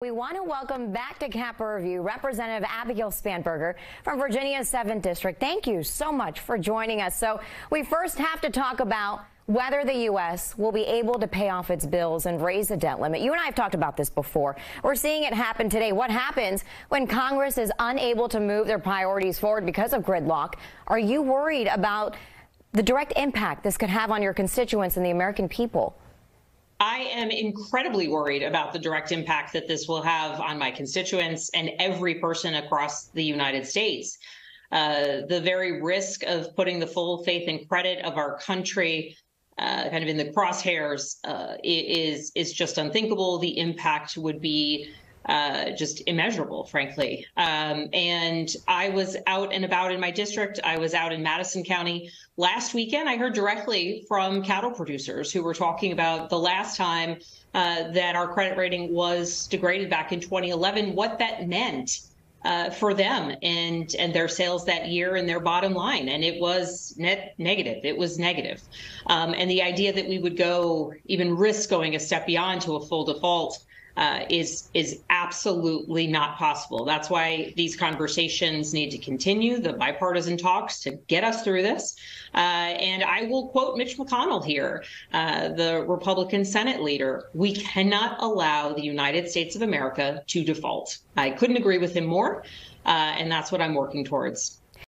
We want to welcome back to Capitol Review Representative Abigail Spanberger from Virginia's 7th District. Thank you so much for joining us. So we first have to talk about whether the U.S. will be able to pay off its bills and raise the debt limit. You and I have talked about this before. We're seeing it happen today. What happens when Congress is unable to move their priorities forward because of gridlock? Are you worried about the direct impact this could have on your constituents and the American people? Am incredibly worried about the direct impact that this will have on my constituents and every person across the United States. Uh, the very risk of putting the full faith and credit of our country uh, kind of in the crosshairs uh, is is just unthinkable. The impact would be uh, just immeasurable, frankly. Um, and I was out and about in my district. I was out in Madison County last weekend. I heard directly from cattle producers who were talking about the last time uh, that our credit rating was degraded back in 2011, what that meant. Uh, for them and and their sales that year and their bottom line, and it was net negative. It was negative, um, and the idea that we would go even risk going a step beyond to a full default uh, is is absolutely not possible. That's why these conversations need to continue, the bipartisan talks to get us through this. Uh, and I will quote Mitch McConnell here, uh, the Republican Senate leader: "We cannot allow the United States of America to default." I couldn't agree with him more, uh, and that's what I'm working towards.